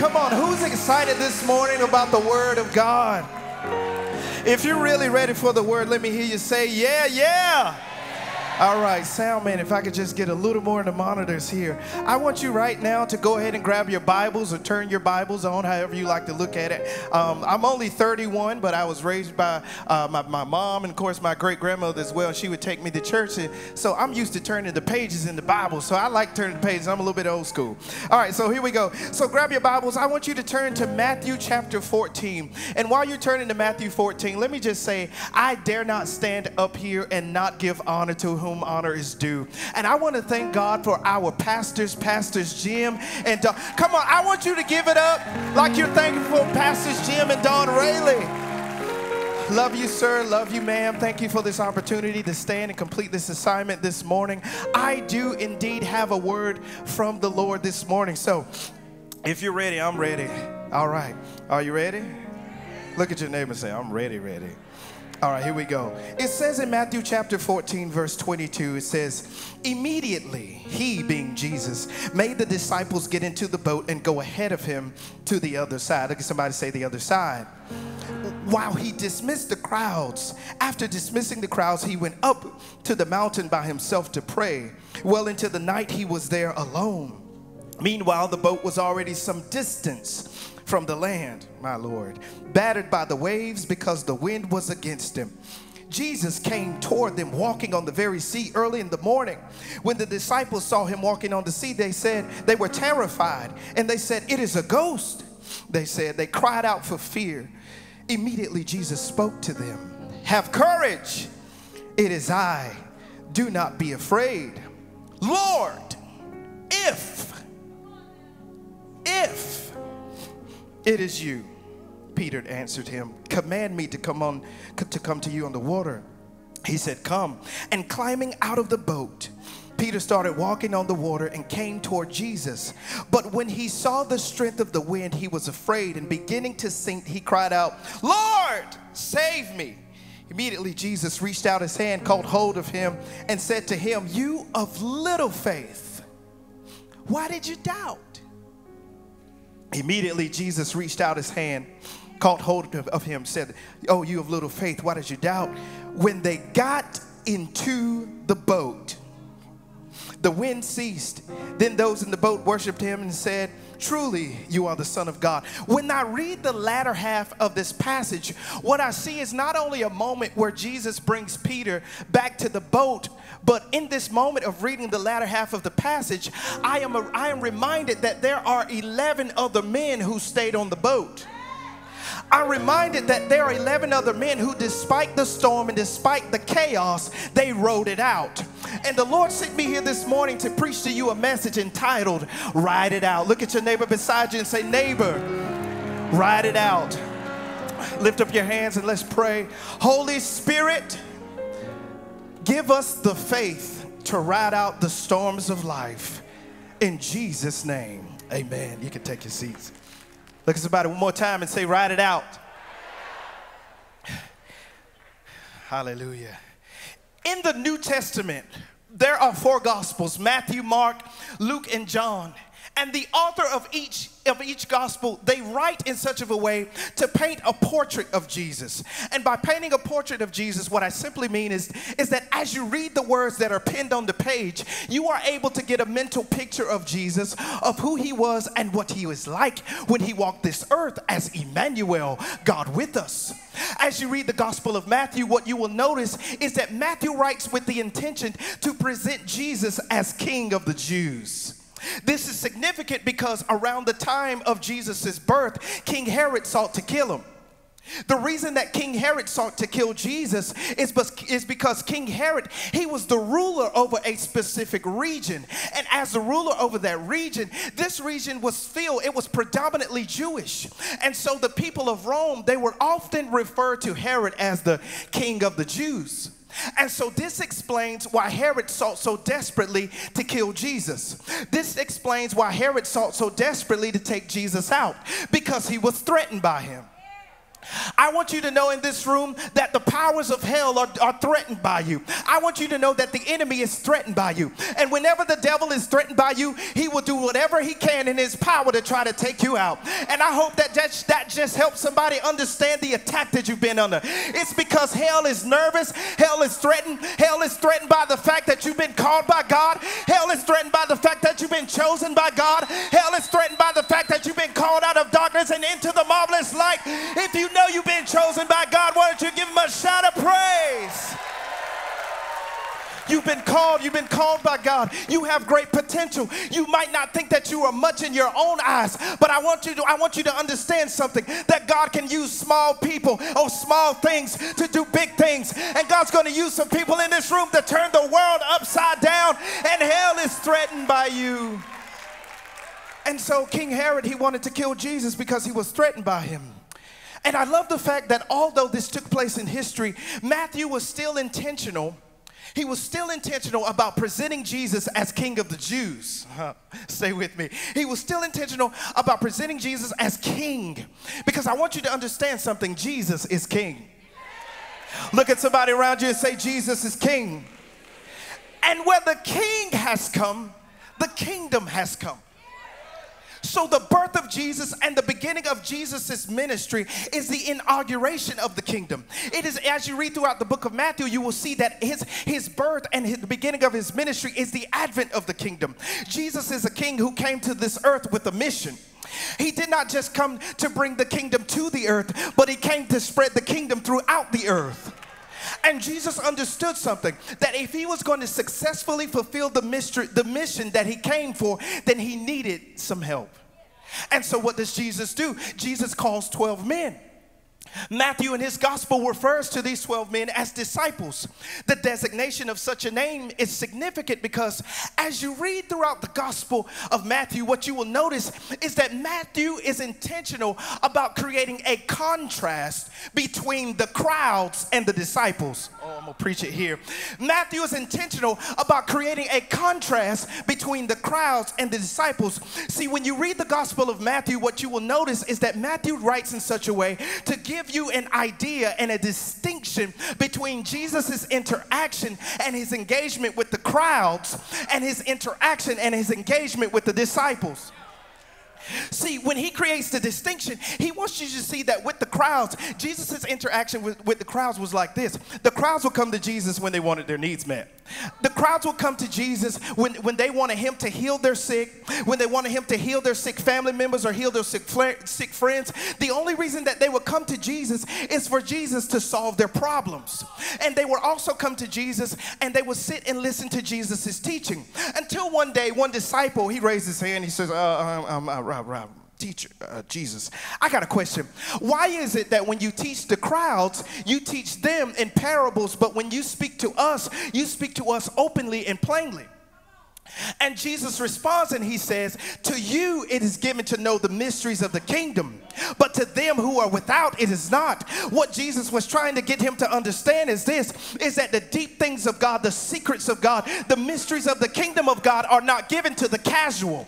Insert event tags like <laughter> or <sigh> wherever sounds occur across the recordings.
Come on, who's excited this morning about the Word of God? If you're really ready for the Word, let me hear you say, Yeah, yeah. All right, sound man, if I could just get a little more in the monitors here. I want you right now to go ahead and grab your Bibles or turn your Bibles on, however you like to look at it. Um, I'm only 31, but I was raised by uh, my, my mom and, of course, my great grandmother as well. She would take me to church. And so I'm used to turning the pages in the Bible. So I like turning the pages. I'm a little bit old school. All right, so here we go. So grab your Bibles. I want you to turn to Matthew chapter 14. And while you're turning to Matthew 14, let me just say, I dare not stand up here and not give honor to whom whom honor is due. And I want to thank God for our pastors, Pastors Jim and Dawn. Come on, I want you to give it up like you're thankful for Pastors Jim and Dawn Raley. Love you, sir. Love you, ma'am. Thank you for this opportunity to stand and complete this assignment this morning. I do indeed have a word from the Lord this morning. So, if you're ready, I'm ready. All right. Are you ready? Look at your neighbor and say, I'm ready, ready. All right, here we go. It says in Matthew chapter 14, verse 22, it says, Immediately, he, being Jesus, made the disciples get into the boat and go ahead of him to the other side. Look at somebody say the other side. While he dismissed the crowds, after dismissing the crowds, he went up to the mountain by himself to pray. Well into the night, he was there alone. Meanwhile, the boat was already some distance from the land, my Lord, battered by the waves because the wind was against him. Jesus came toward them walking on the very sea early in the morning. When the disciples saw him walking on the sea, they said they were terrified and they said, It is a ghost. They said, they cried out for fear. Immediately, Jesus spoke to them Have courage, it is I. Do not be afraid. Lord, if, if, it is you. Peter answered him, Command me to come on to come to you on the water. He said, Come. And climbing out of the boat, Peter started walking on the water and came toward Jesus. But when he saw the strength of the wind, he was afraid and beginning to sink, he cried out, Lord, save me. Immediately, Jesus reached out his hand, caught hold of him, and said to him, You of little faith, why did you doubt? Immediately, Jesus reached out his hand, caught hold of him, said, Oh, you of little faith, why did you doubt? When they got into the boat, the wind ceased. Then those in the boat worshiped him and said, Truly, you are the Son of God. When I read the latter half of this passage, what I see is not only a moment where Jesus brings Peter back to the boat, but in this moment of reading the latter half of the passage, I am, a, I am reminded that there are 11 other men who stayed on the boat. I'm reminded that there are 11 other men who, despite the storm and despite the chaos, they rode it out. And the Lord sent me here this morning to preach to you a message entitled, Ride It Out. Look at your neighbor beside you and say, Neighbor, ride it out. Lift up your hands and let's pray. Holy Spirit, give us the faith to ride out the storms of life. In Jesus' name, amen. You can take your seats. Look at somebody one more time and say, Ride it out. <sighs> Hallelujah. In the New Testament, there are four gospels Matthew, Mark, Luke, and John. And the author of each of each gospel, they write in such of a way to paint a portrait of Jesus. And by painting a portrait of Jesus, what I simply mean is, is that as you read the words that are pinned on the page, you are able to get a mental picture of Jesus, of who he was and what he was like when he walked this earth as Emmanuel, God with us. As you read the Gospel of Matthew, what you will notice is that Matthew writes with the intention to present Jesus as King of the Jews. This is significant because around the time of Jesus' birth, King Herod sought to kill him. The reason that King Herod sought to kill Jesus is, is because King Herod, he was the ruler over a specific region. And as the ruler over that region, this region was filled, it was predominantly Jewish. And so the people of Rome, they were often referred to Herod as the king of the Jews. And so this explains why Herod sought so desperately to kill Jesus. This explains why Herod sought so desperately to take Jesus out because he was threatened by him. I want you to know in this room that the powers of hell are, are threatened by you. I want you to know that the enemy is threatened by you. And whenever the devil is threatened by you, he will do whatever he can in his power to try to take you out. And I hope that that, that just helps somebody understand the attack that you've been under. It's because hell is nervous, hell is threatened, hell is threatened by the fact that you've been called by God, hell is threatened by the fact that you've been chosen by God, hell is threatened by the fact that you've been called out of darkness and into the marvelous light. If you know you've been chosen by God, why don't you give him a shout of praise? You've been called, you've been called by God. You have great potential. You might not think that you are much in your own eyes, but I want you to I want you to understand something that God can use small people or small things to do big things. And God's going to use some people in this room to turn the world upside down and hell is threatened by you. And so King Herod, he wanted to kill Jesus because he was threatened by him. And I love the fact that although this took place in history, Matthew was still intentional. He was still intentional about presenting Jesus as King of the Jews. <laughs> stay with me. He was still intentional about presenting Jesus as King. Because I want you to understand something Jesus is King. Look at somebody around you and say, Jesus is King. And where the King has come, the kingdom has come. So, the birth of Jesus and the beginning of Jesus' ministry is the inauguration of the kingdom. It is, as you read throughout the book of Matthew, you will see that his, his birth and his, the beginning of his ministry is the advent of the kingdom. Jesus is a king who came to this earth with a mission. He did not just come to bring the kingdom to the earth, but he came to spread the kingdom throughout the earth. And Jesus understood something that if he was going to successfully fulfill the, mystery, the mission that he came for, then he needed some help. And so, what does Jesus do? Jesus calls 12 men. Matthew in his gospel refers to these 12 men as disciples. The designation of such a name is significant because as you read throughout the gospel of Matthew, what you will notice is that Matthew is intentional about creating a contrast between the crowds and the disciples. Oh, I'm gonna preach it here. Matthew is intentional about creating a contrast between the crowds and the disciples. See, when you read the gospel of Matthew, what you will notice is that Matthew writes in such a way to give give you an idea and a distinction between Jesus' interaction and his engagement with the crowds and his interaction and his engagement with the disciples. See, when he creates the distinction, he wants you to see that with the crowds, Jesus' interaction with, with the crowds was like this. The crowds would come to Jesus when they wanted their needs met. The crowds will come to Jesus when, when they wanted him to heal their sick, when they wanted him to heal their sick family members or heal their sick, sick friends. The only reason that they would come to Jesus is for Jesus to solve their problems. And they would also come to Jesus and they would sit and listen to Jesus' teaching. Until one day, one disciple, he raised his hand, he says, uh, um, um, uh, teacher, uh, Jesus. I got a question. Why is it that when you teach the crowds, you teach them in parables, but when you speak to us, you speak to us openly and plainly? And Jesus responds and he says, To you it is given to know the mysteries of the kingdom, but to them who are without it is not. What Jesus was trying to get him to understand is this is that the deep things of God, the secrets of God, the mysteries of the kingdom of God are not given to the casual.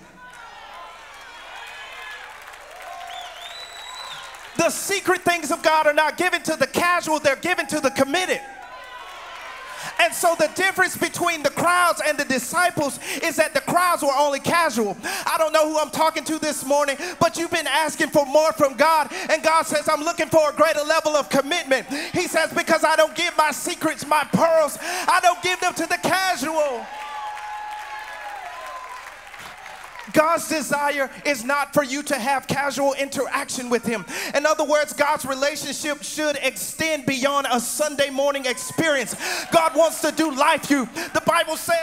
The secret things of God are not given to the casual, they're given to the committed. And so the difference between the crowds and the disciples is that the crowds were only casual. I don't know who I'm talking to this morning, but you've been asking for more from God. And God says, I'm looking for a greater level of commitment. He says, because I don't give my secrets, my pearls, I don't give them to the casual. God's desire is not for you to have casual interaction with Him. In other words, God's relationship should extend beyond a Sunday morning experience. God wants to do life you. The Bible says,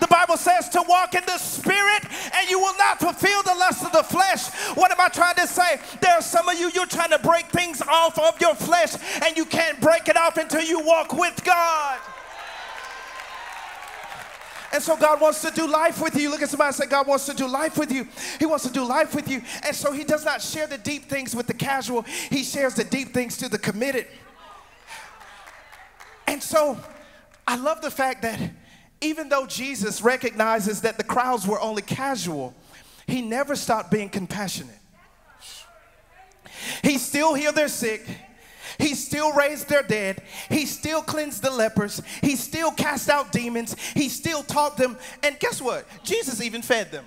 the Bible says to walk in the Spirit and you will not fulfill the lust of the flesh. What am I trying to say? There are some of you, you're trying to break things off of your flesh and you can't break it off until you walk with God. And so God wants to do life with you. Look at somebody and say, God wants to do life with you. He wants to do life with you. And so he does not share the deep things with the casual, he shares the deep things to the committed. And so I love the fact that even though Jesus recognizes that the crowds were only casual, he never stopped being compassionate. He still healed their sick. He still raised their dead. He still cleansed the lepers. He still cast out demons. He still taught them. And guess what? Jesus even fed them.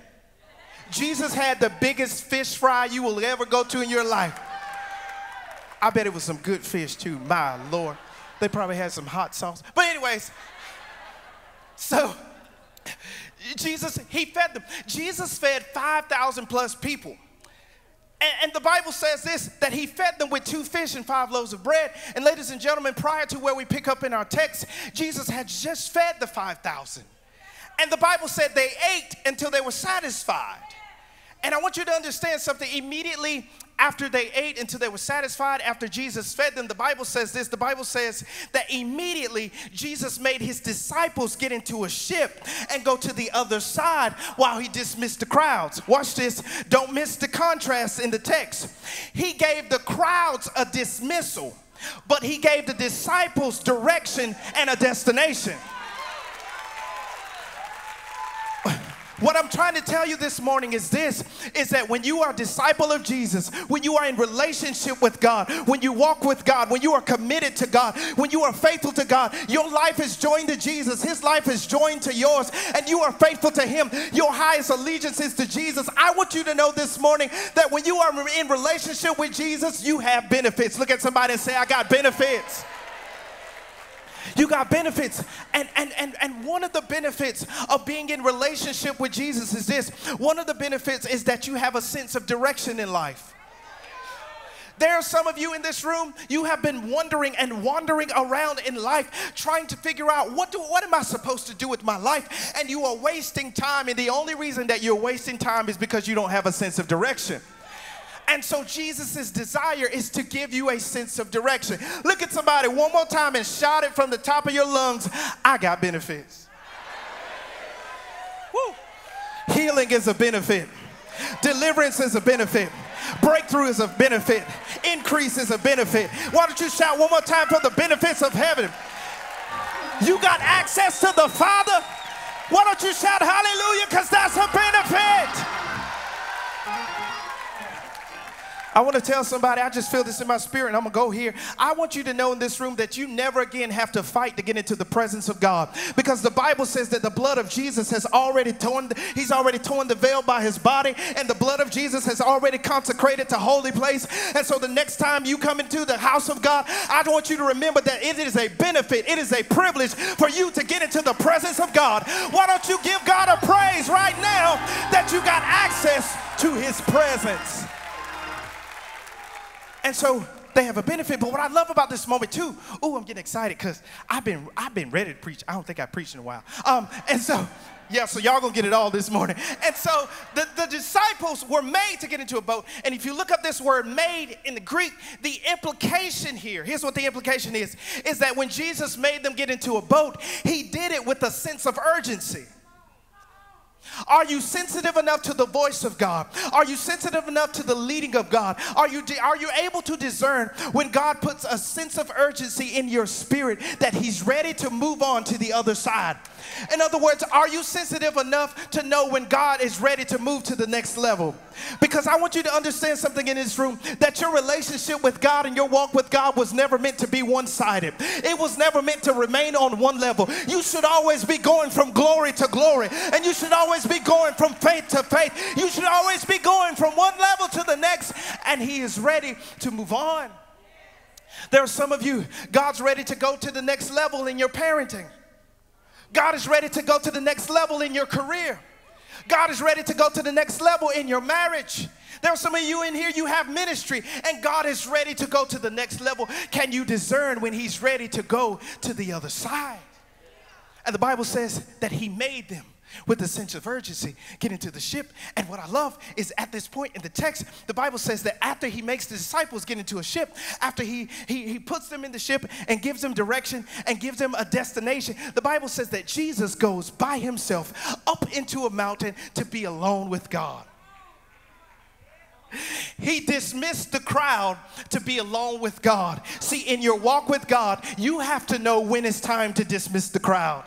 Jesus had the biggest fish fry you will ever go to in your life. I bet it was some good fish too. My Lord. They probably had some hot sauce. But, anyways, so Jesus, he fed them. Jesus fed 5,000 plus people. And, and, the Bible says this that he fed them with two fish and five loaves of bread. And, ladies and gentlemen, prior to where we pick up in our text, Jesus had just fed the 5,000. And the Bible said they ate until they were satisfied. And I want you to understand something. Immediately after they ate until they were satisfied, after Jesus fed them, the Bible says this the Bible says that immediately Jesus made his disciples get into a ship and go to the other side while he dismissed the crowds. Watch this, don't miss the contrast in the text. He gave the crowds a dismissal, but he gave the disciples direction and a destination. What I'm trying to tell you this morning is this is that when you are a disciple of Jesus, when you are in relationship with God, when you walk with God, when you are committed to God, when you are faithful to God, your life is joined to Jesus, his life is joined to yours, and you are faithful to him. Your highest allegiance is to Jesus. I want you to know this morning that when you are in relationship with Jesus, you have benefits. Look at somebody and say, I got benefits. You got benefits. And, and, and, and one of the benefits of being in relationship with Jesus is this one of the benefits is that you have a sense of direction in life. There are some of you in this room, you have been wondering and wandering around in life trying to figure out what, do, what am I supposed to do with my life? And you are wasting time. And the only reason that you're wasting time is because you don't have a sense of direction. And so Jesus' desire is to give you a sense of direction. Look at somebody one more time and shout it from the top of your lungs I got benefits. Woo. Healing is a benefit, deliverance is a benefit. Breakthrough is a benefit. Increase is a benefit. Why don't you shout one more time for the benefits of heaven? You got access to the Father. Why don't you shout hallelujah? Because that's a benefit. I want to tell somebody, I just feel this in my spirit, and I'm going to go here. I want you to know in this room that you never again have to fight to get into the presence of God. Because the Bible says that the blood of Jesus has already torn, he's already torn the veil by his body, and the blood of Jesus has already consecrated to holy place. And so the next time you come into the house of God, I want you to remember that it is a benefit, it is a privilege for you to get into the presence of God. Why don't you give God a praise right now that you got access to his presence? And so they have a benefit. But what I love about this moment too, oh, I'm getting excited because I've been I've been ready to preach. I don't think I preached in a while. Um, and so <laughs> yeah, so y'all gonna get it all this morning. And so the, the disciples were made to get into a boat. And if you look up this word made in the Greek, the implication here, here's what the implication is, is that when Jesus made them get into a boat, he did it with a sense of urgency. Are you sensitive enough to the voice of God? Are you sensitive enough to the leading of God? Are you, are you able to discern when God puts a sense of urgency in your spirit that He's ready to move on to the other side? In other words, are you sensitive enough to know when God is ready to move to the next level? Because I want you to understand something in this room that your relationship with God and your walk with God was never meant to be one sided. It was never meant to remain on one level. You should always be going from glory to glory, and you should always be going from faith to faith. You should always be going from one level to the next, and He is ready to move on. There are some of you, God's ready to go to the next level in your parenting. God is ready to go to the next level in your career. God is ready to go to the next level in your marriage. There are some of you in here, you have ministry, and God is ready to go to the next level. Can you discern when He's ready to go to the other side? And the Bible says that He made them with a sense of urgency get into the ship. And what I love is at this point in the text, the Bible says that after he makes the disciples get into a ship, after he, he, he puts them in the ship and gives them direction and gives them a destination, the Bible says that Jesus goes by himself up into a mountain to be alone with God. He dismissed the crowd to be alone with God. See, in your walk with God, you have to know when it's time to dismiss the crowd.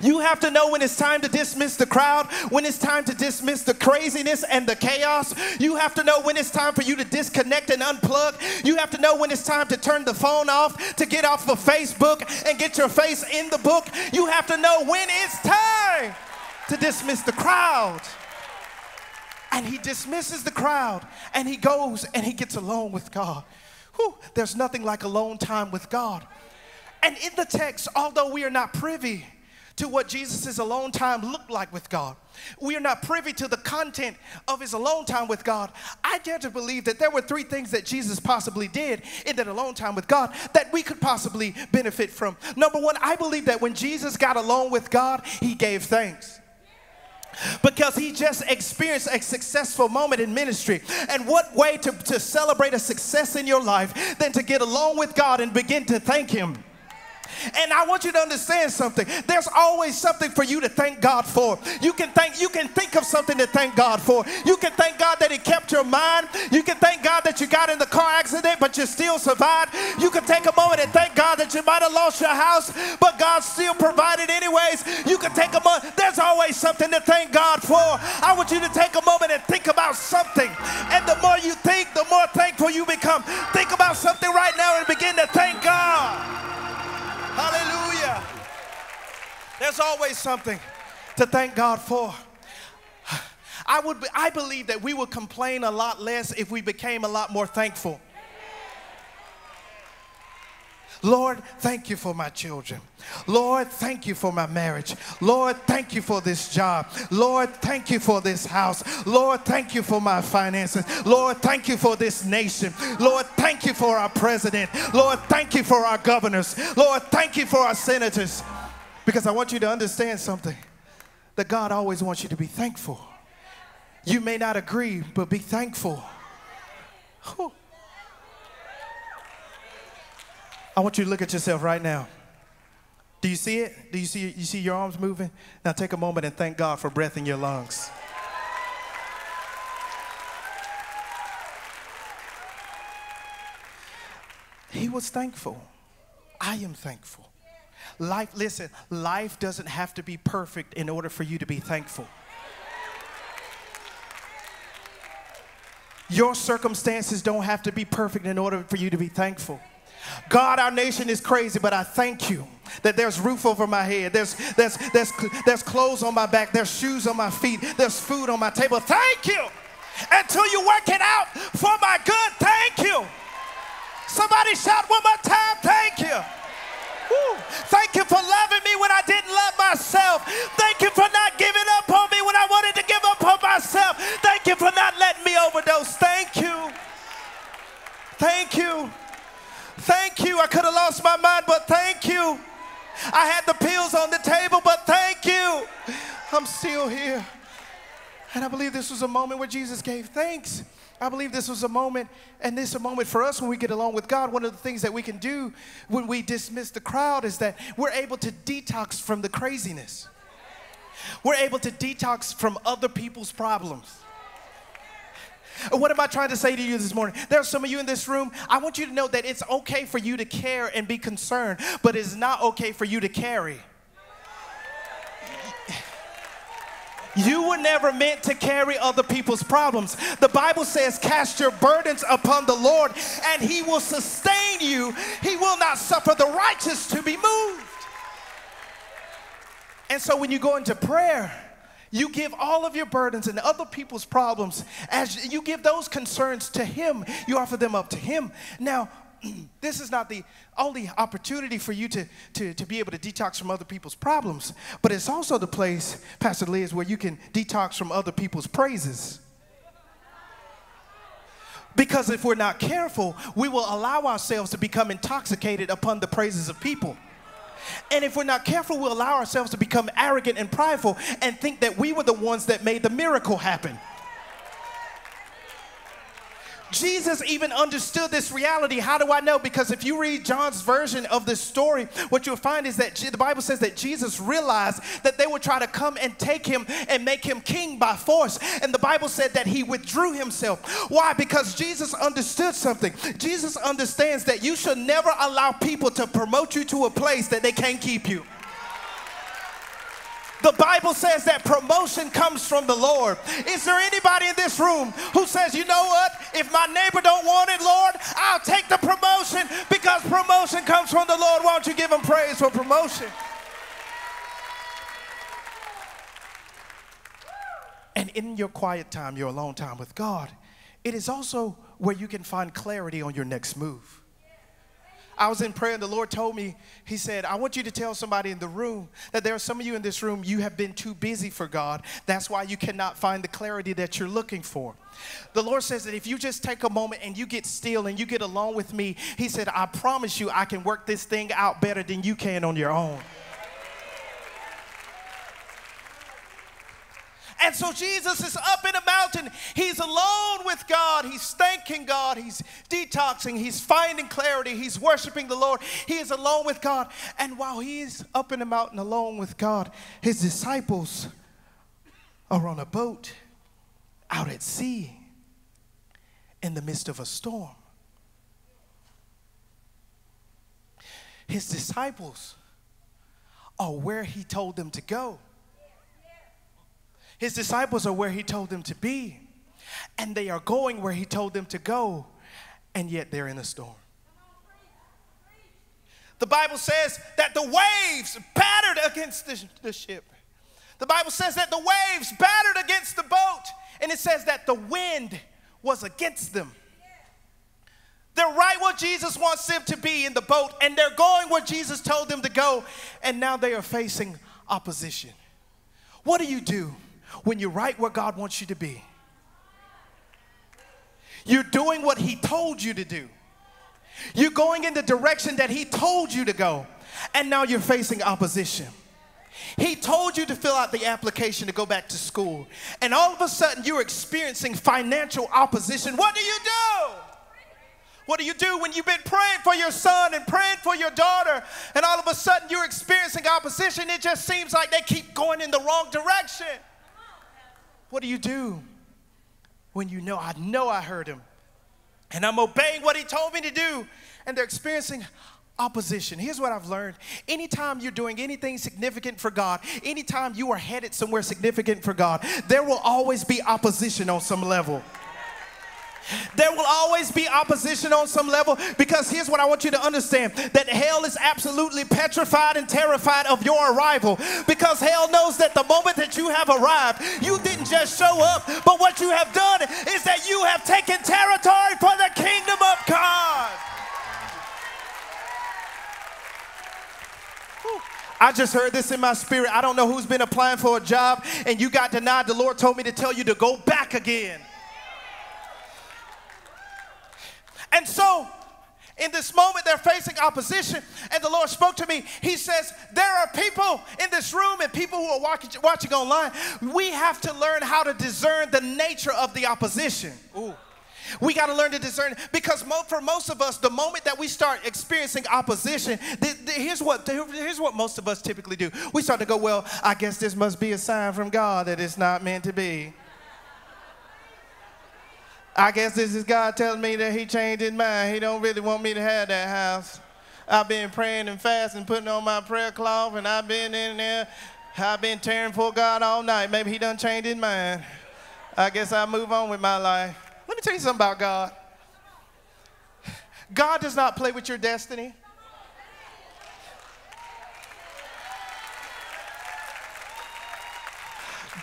You have to know when it's time to dismiss the crowd, when it's time to dismiss the craziness and the chaos. You have to know when it's time for you to disconnect and unplug. You have to know when it's time to turn the phone off, to get off of Facebook and get your face in the book. You have to know when it's time to dismiss the crowd. And he dismisses the crowd and he goes and he gets alone with God. Whew, there's nothing like alone time with God. And in the text, although we are not privy to what Jesus' alone time looked like with God. We are not privy to the content of his alone time with God. I dare to believe that there were three things that Jesus possibly did in that alone time with God that we could possibly benefit from. Number one, I believe that when Jesus got alone with God, he gave thanks because he just experienced a successful moment in ministry. And what way to, to celebrate a success in your life than to get along with God and begin to thank him? And I want you to understand something. There's always something for you to thank God for. You can thank you can think of something to thank God for. You can thank God that he kept your mind. You can thank God that you got in the car accident but you still survived. You can take a moment and thank God that you might have lost your house but God still provided anyways. You can take a moment. There's always something to thank God for. I want you to take a moment and think about something. And the more you think, the more thankful you become. Think about something right now and begin to thank God. Hallelujah. There's always something to thank God for. I would I believe that we would complain a lot less if we became a lot more thankful. Lord, thank you for my children. Lord, thank you for my marriage. Lord, thank you for this job. Lord, thank you for this house. Lord, thank you for my finances. Lord, thank you for this nation. Lord, thank you for our president. Lord, thank you for our governors. Lord, thank you for our senators. Because I want you to understand something that God always wants you to be thankful. You may not agree, but be thankful. I want you to look at yourself right now. Do you see it? Do you see you see your arms moving? Now take a moment and thank God for breath in your lungs. He was thankful. I am thankful. Life, listen, life doesn't have to be perfect in order for you to be thankful. Your circumstances don't have to be perfect in order for you to be thankful. God, our nation is crazy, but I thank you that there's roof over my head, there's, there's, there's, there's clothes on my back, there's shoes on my feet, there's food on my table. Thank you. Until you work it out for my good, thank you. Somebody shout one more time, thank you. Woo. Thank you for loving me when I didn't love myself. Thank you for not giving up on me when I wanted to give up on myself. Thank you for not letting me overdose. Thank you. Thank you. Thank you. I could have lost my mind, but thank you. I had the pills on the table, but thank you. I'm still here. And I believe this was a moment where Jesus gave thanks. I believe this was a moment, and this is a moment for us when we get along with God. One of the things that we can do when we dismiss the crowd is that we're able to detox from the craziness. We're able to detox from other people's problems. What am I trying to say to you this morning? There are some of you in this room. I want you to know that it's okay for you to care and be concerned, but it's not okay for you to carry. You were never meant to carry other people's problems. The Bible says, Cast your burdens upon the Lord, and He will sustain you. He will not suffer the righteous to be moved. And so, when you go into prayer, you give all of your burdens and other people's problems, as you give those concerns to Him, you offer them up to Him. Now, <clears throat> this is not the only opportunity for you to, to, to be able to detox from other people's problems, but it's also the place, Pastor Liz, where you can detox from other people's praises. Because if we're not careful, we will allow ourselves to become intoxicated upon the praises of people. And if we're not careful, we'll allow ourselves to become arrogant and prideful and think that we were the ones that made the miracle happen. Jesus even understood this reality. How do I know? Because if you read John's version of this story, what you'll find is that the Bible says that Jesus realized that they would try to come and take him and make him king by force. And the Bible said that he withdrew himself. Why? Because Jesus understood something. Jesus understands that you should never allow people to promote you to a place that they can't keep you. The Bible says that promotion comes from the Lord. Is there anybody in this room who says, you know what? If my neighbor don't want it, Lord, I'll take the promotion because promotion comes from the Lord. Why don't you give him praise for promotion? And in your quiet time, your alone time with God, it is also where you can find clarity on your next move. I was in prayer and the Lord told me, He said, I want you to tell somebody in the room that there are some of you in this room, you have been too busy for God. That's why you cannot find the clarity that you're looking for. The Lord says that if you just take a moment and you get still and you get along with me, He said, I promise you I can work this thing out better than you can on your own. And so Jesus is up in a mountain. He's alone with God. He's thanking God. He's detoxing. He's finding clarity. He's worshiping the Lord. He is alone with God. And while he's up in the mountain alone with God, his disciples are on a boat out at sea in the midst of a storm. His disciples are where he told them to go. His disciples are where he told them to be, and they are going where he told them to go, and yet they're in a storm. The Bible says that the waves battered against the, the ship. The Bible says that the waves battered against the boat, and it says that the wind was against them. They're right where Jesus wants them to be in the boat, and they're going where Jesus told them to go, and now they are facing opposition. What do you do when you're right where God wants you to be. You're doing what He told you to do. You're going in the direction that He told you to go, and now you're facing opposition. He told you to fill out the application to go back to school, and all of a sudden you're experiencing financial opposition. What do you do? What do you do when you've been praying for your son and praying for your daughter, and all of a sudden you're experiencing opposition? It just seems like they keep going in the wrong direction. What do you do when you know, I know I heard him and I'm obeying what he told me to do and they're experiencing opposition. Here's what I've learned. Anytime you're doing anything significant for God, anytime you are headed somewhere significant for God, there will always be opposition on some level. There will always be opposition on some level because here's what I want you to understand that hell is absolutely petrified and terrified of your arrival because hell knows that the moment that you have arrived, you didn't just show up, but what you have done is that you have taken territory for the kingdom of God. I just heard this in my spirit. I don't know who's been applying for a job and you got denied. The Lord told me to tell you to go back again. And so, in this moment, they're facing opposition, and the Lord spoke to me. He says, There are people in this room and people who are watching, watching online. We have to learn how to discern the nature of the opposition. Ooh. We got to learn to discern because mo for most of us, the moment that we start experiencing opposition, here's what here's what most of us typically do. We start to go, well, I guess this must be a sign from God that it's not meant to be. I guess this is God telling me that he changed his mind. He don't really want me to have that house. I've been praying and fasting, putting on my prayer cloth, and I've been in there. I've been tearing for God all night. Maybe he done changed his mind. I guess I'll move on with my life. Let me tell you something about God. God does not play with your destiny.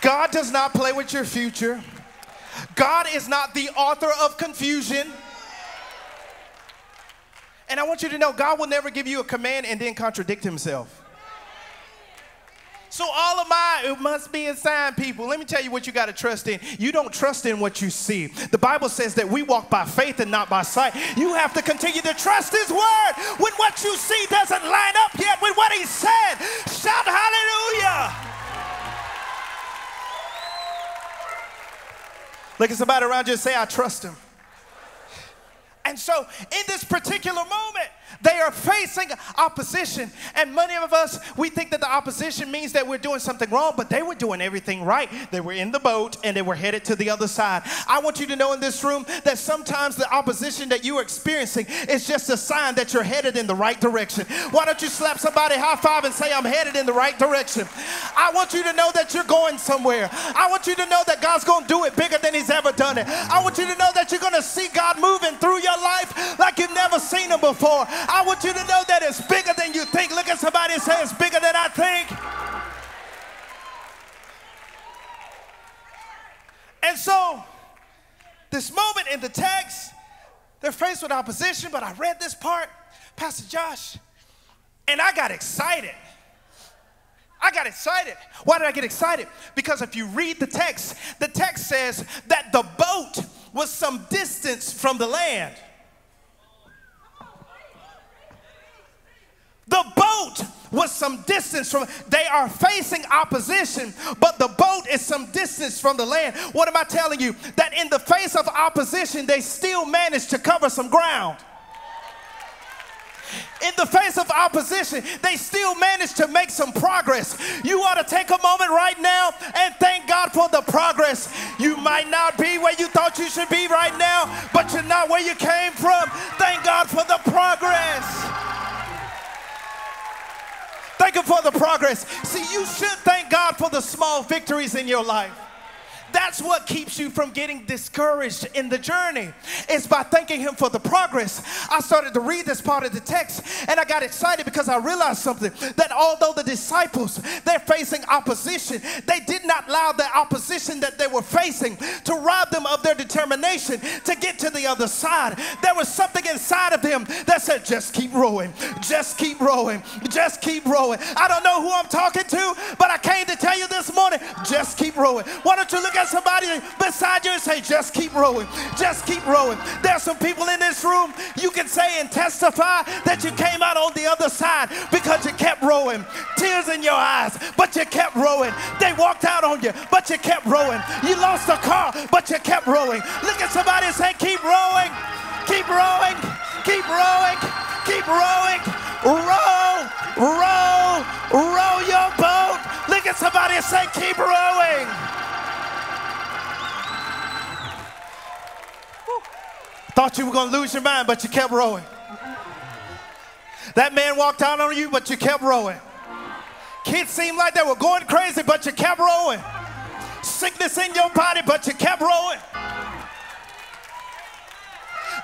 God does not play with your future. God is not the author of confusion. And I want you to know God will never give you a command and then contradict himself. So all of my, it must be a sign, people. Let me tell you what you got to trust in. You don't trust in what you see. The Bible says that we walk by faith and not by sight. You have to continue to trust his word when what you see doesn't line up yet with what he said. Shout hallelujah. Look at somebody around you and say, I trust him. And so, in this particular moment, they are facing opposition. And many of us, we think that the opposition means that we're doing something wrong, but they were doing everything right. They were in the boat and they were headed to the other side. I want you to know in this room that sometimes the opposition that you are experiencing is just a sign that you're headed in the right direction. Why don't you slap somebody high five and say, I'm headed in the right direction? I want you to know that you're going somewhere. I want you to know that God's going to do it bigger than He's ever done it. I want you to know that you're going to see God moving through your life like you've never seen Him before. I want you to know that it's bigger than you think. Look at somebody and say, It's bigger than I think. And so, this moment in the text, they're faced with opposition, but I read this part, Pastor Josh, and I got excited. I got excited. Why did I get excited? Because if you read the text, the text says that the boat was some distance from the land. The was some distance from, they are facing opposition, but the boat is some distance from the land. What am I telling you? That in the face of opposition, they still managed to cover some ground in the face of opposition, they still managed to make some progress. You ought to take a moment right now and thank God for the progress. You might not be where you thought you should be right now, but you're not where you came from. Thank God for the progress. Thank Him for the progress. See, you should thank God for the small victories in your life. That's what keeps you from getting discouraged in the journey. It's by thanking Him for the progress. I started to read this part of the text and I got excited because I realized something that although the disciples they're facing opposition, they did not allow the opposition that they were facing to rob them of their determination to get to the other side. There was something inside of them that said, just keep rowing, just keep rowing, just keep rowing. I don't know who I'm talking to, but I came to tell you this morning, just keep rowing. Why don't you look at at somebody beside you and say, just keep rowing. Just keep rowing. There's some people in this room you can say and testify that you came out on the other side because you kept rowing. Tears in your eyes, but you kept rowing. They walked out on you, but you kept rowing. You lost a car, but you kept rowing. Look at somebody and say, keep rowing. Keep rowing. Keep rowing. Keep rowing. Row, row, row your boat. Look at somebody and say, keep rowing. Thought you were going to lose your mind, but you kept rowing. That man walked out on you, but you kept rowing. Kids seemed like they were going crazy, but you kept rowing. Sickness in your body, but you kept rowing.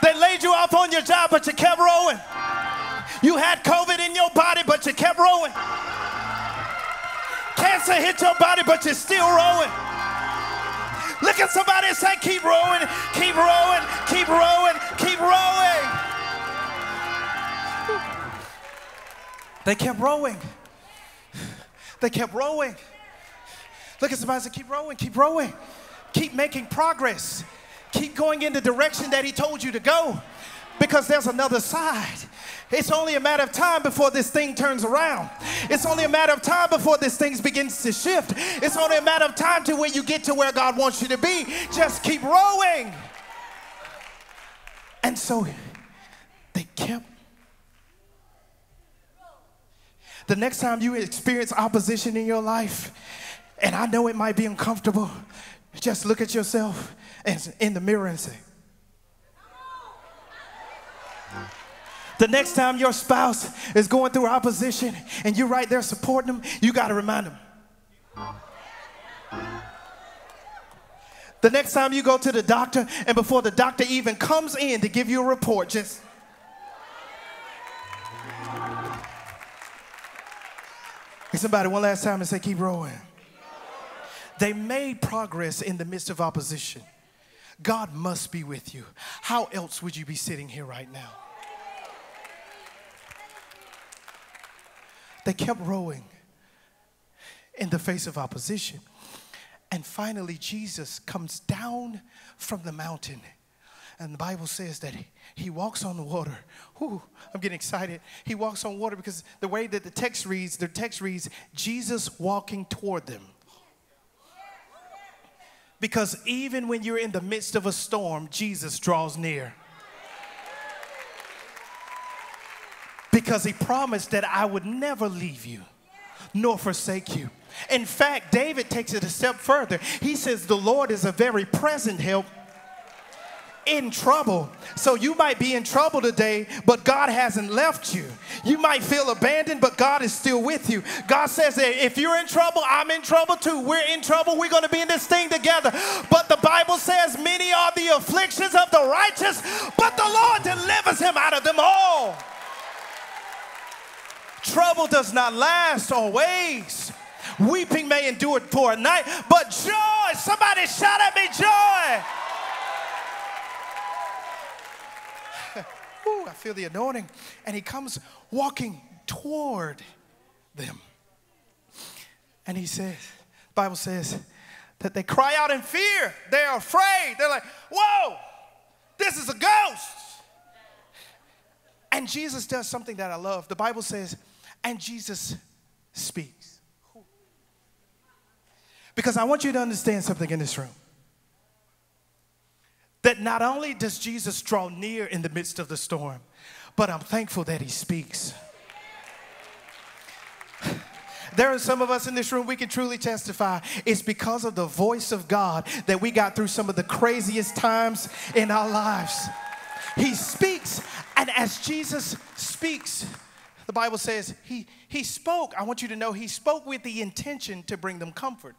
They laid you off on your job, but you kept rowing. You had COVID in your body, but you kept rowing. Cancer hit your body, but you're still rowing. Look at somebody and say, keep rowing, keep rowing, keep rowing, keep rowing. They kept rowing. They kept rowing. Look at somebody and say, keep rowing, keep rowing. Keep making progress. Keep going in the direction that he told you to go because there's another side. It's only a matter of time before this thing turns around. It's only a matter of time before this thing begins to shift. It's only a matter of time to where you get to where God wants you to be. Just keep rowing. And so they kept. The next time you experience opposition in your life, and I know it might be uncomfortable, just look at yourself in the mirror and say, The next time your spouse is going through opposition and you're right there supporting them, you got to remind them. The next time you go to the doctor and before the doctor even comes in to give you a report, just somebody one last time and say, keep rolling. They made progress in the midst of opposition. God must be with you. How else would you be sitting here right now? They kept rowing in the face of opposition. And finally, Jesus comes down from the mountain. And the Bible says that he, walks on the water. Whew, I'm getting excited. He walks on water because the way that the text reads, the text reads, Jesus walking toward them. Because even when you're in the midst of a storm, Jesus draws near. Because he promised that I would never leave you nor forsake you. In fact, David takes it a step further. He says, The Lord is a very present help in trouble. So you might be in trouble today, but God hasn't left you. You might feel abandoned, but God is still with you. God says that if you're in trouble, I'm in trouble too. We're in trouble. We're going to be in this thing together. But the Bible says many are the afflictions of the righteous, but the Lord delivers him out of them all. Trouble does not last always. Weeping may endure for a night, but joy, somebody shout at me, joy. <laughs> Ooh, I feel the anointing. And he comes walking toward them. And he says, Bible says that they cry out in fear. They're afraid. They're like, whoa, this is a ghost. And Jesus does something that I love. The Bible says, and Jesus speaks. Because I want you to understand something in this room that not only does Jesus draw near in the midst of the storm, but I'm thankful that he speaks. There are some of us in this room, we can truly testify. It's because of the voice of God that we got through some of the craziest times in our lives. He speaks, and as Jesus speaks, the Bible says he, he spoke. I want you to know he spoke with the intention to bring them comfort.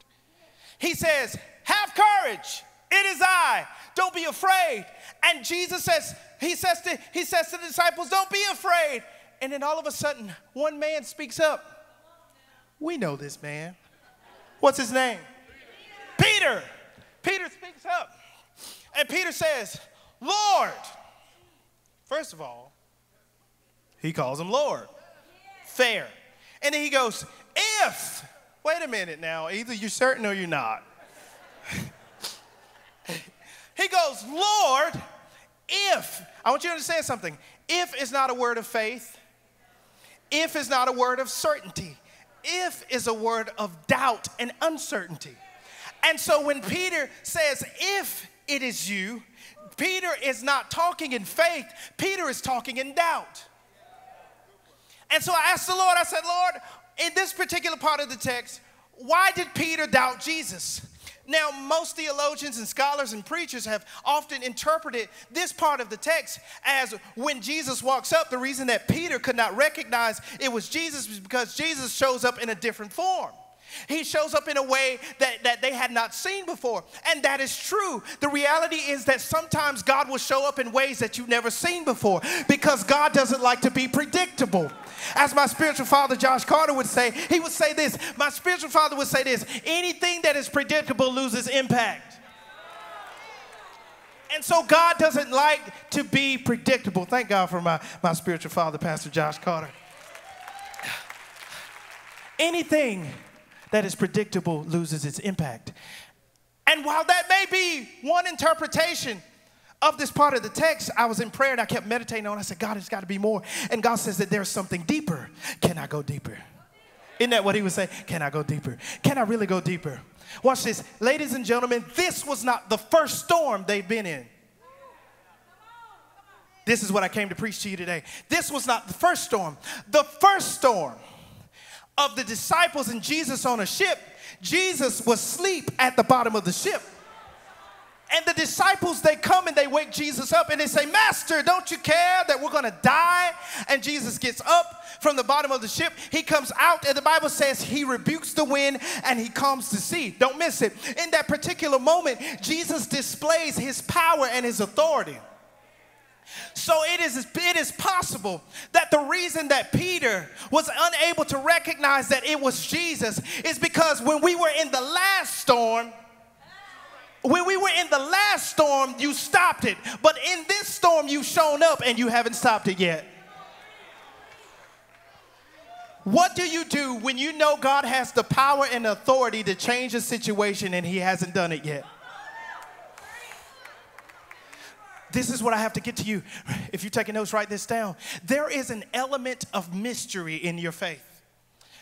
He says, Have courage. It is I. Don't be afraid. And Jesus says, He says to, he says to the disciples, Don't be afraid. And then all of a sudden, one man speaks up. We know this man. What's his name? Peter. Peter speaks up. And Peter says, Lord. First of all, he calls him Lord. Fair. And then he goes, If. Wait a minute now. Either you're certain or you're not. <laughs> He goes, Lord, if, I want you to understand something. If is not a word of faith, if is not a word of certainty, if is a word of doubt and uncertainty. And so when Peter says, if it is you, Peter is not talking in faith, Peter is talking in doubt. And so I asked the Lord, I said, Lord, in this particular part of the text, why did Peter doubt Jesus? Now, most theologians and scholars and preachers have often interpreted this part of the text as when Jesus walks up, the reason that Peter could not recognize it was Jesus was because Jesus shows up in a different form. He shows up in a way that, that they had not seen before. And that is true. The reality is that sometimes God will show up in ways that you've never seen before because God doesn't like to be predictable. As my spiritual father, Josh Carter, would say, he would say this. My spiritual father would say this anything that is predictable loses impact. And so God doesn't like to be predictable. Thank God for my, my spiritual father, Pastor Josh Carter. Anything that is predictable loses its impact. And while that may be one interpretation, of this part of the text, I was in prayer and I kept meditating on. I said, God, it's got to be more. And God says that there's something deeper. Can I go deeper? Isn't that what he was saying? Can I go deeper? Can I really go deeper? Watch this. Ladies and gentlemen, this was not the first storm they've been in. This is what I came to preach to you today. This was not the first storm. The first storm of the disciples and Jesus on a ship, Jesus was asleep at the bottom of the ship. And the disciples, they come and they wake Jesus up and they say, Master, don't you care that we're gonna die? And Jesus gets up from the bottom of the ship. He comes out, and the Bible says he rebukes the wind and he calms the sea. Don't miss it. In that particular moment, Jesus displays his power and his authority. So it is, it is possible that the reason that Peter was unable to recognize that it was Jesus is because when we were in the last storm, when we were in the last storm, you stopped it. But in this storm, you've shown up and you haven't stopped it yet. What do you do when you know God has the power and authority to change a situation and He hasn't done it yet? This is what I have to get to you. If you're taking notes, write this down. There is an element of mystery in your faith.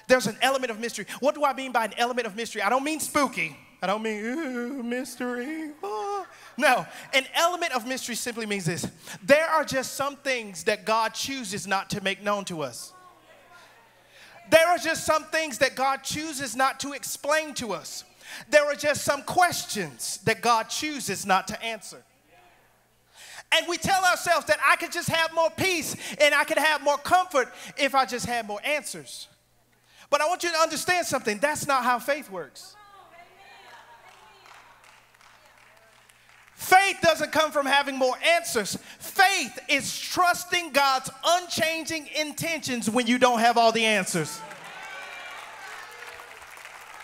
There's an element of mystery. What do I mean by an element of mystery? I don't mean spooky. I don't mean mystery. Oh. No, an element of mystery simply means this there are just some things that God chooses not to make known to us. There are just some things that God chooses not to explain to us. There are just some questions that God chooses not to answer. And we tell ourselves that I could just have more peace and I could have more comfort if I just had more answers. But I want you to understand something that's not how faith works. Faith doesn't come from having more answers. Faith is trusting God's unchanging intentions when you don't have all the answers.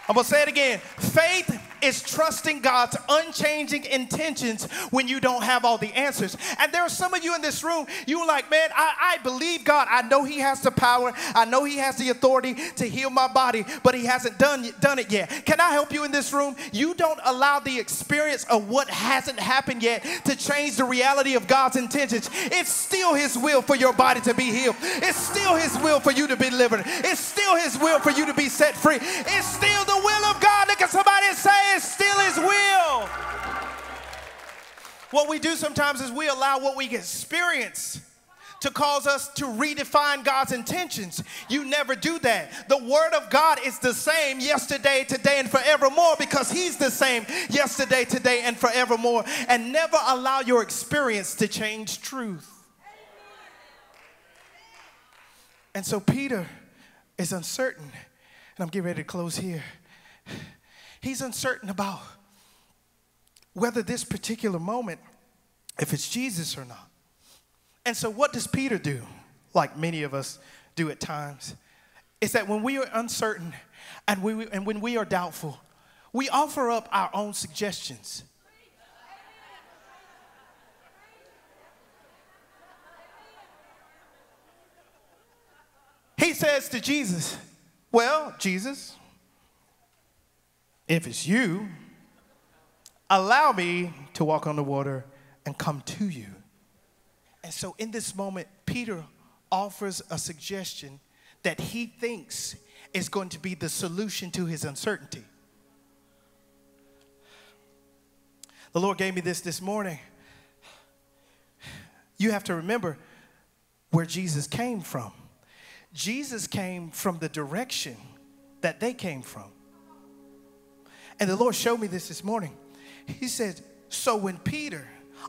I'm gonna say it again. Faith is trusting God's unchanging intentions when you don't have all the answers. And there are some of you in this room, you are like, man, I, I believe God. I know He has the power. I know He has the authority to heal my body, but He hasn't done, done it yet. Can I help you in this room? You don't allow the experience of what hasn't happened yet to change the reality of God's intentions. It's still His will for your body to be healed. It's still His will for you to be delivered. It's still His will for you to be set free. It's still the will of God. Look at somebody say, is still His will. What we do sometimes is we allow what we experience to cause us to redefine God's intentions. You never do that. The Word of God is the same yesterday, today, and forevermore because He's the same yesterday, today, and forevermore. And never allow your experience to change truth. And so Peter is uncertain. And I'm getting ready to close here. He's uncertain about whether this particular moment, if it's Jesus or not. And so, what does Peter do? Like many of us do at times, is that when we are uncertain and, we, and when we are doubtful, we offer up our own suggestions. He says to Jesus, Well, Jesus, if it's you, allow me to walk on the water and come to you. And so in this moment, Peter offers a suggestion that he thinks is going to be the solution to his uncertainty. The Lord gave me this this morning. You have to remember where Jesus came from. Jesus came from the direction that they came from. And the Lord showed me this this morning. He said, So when Peter,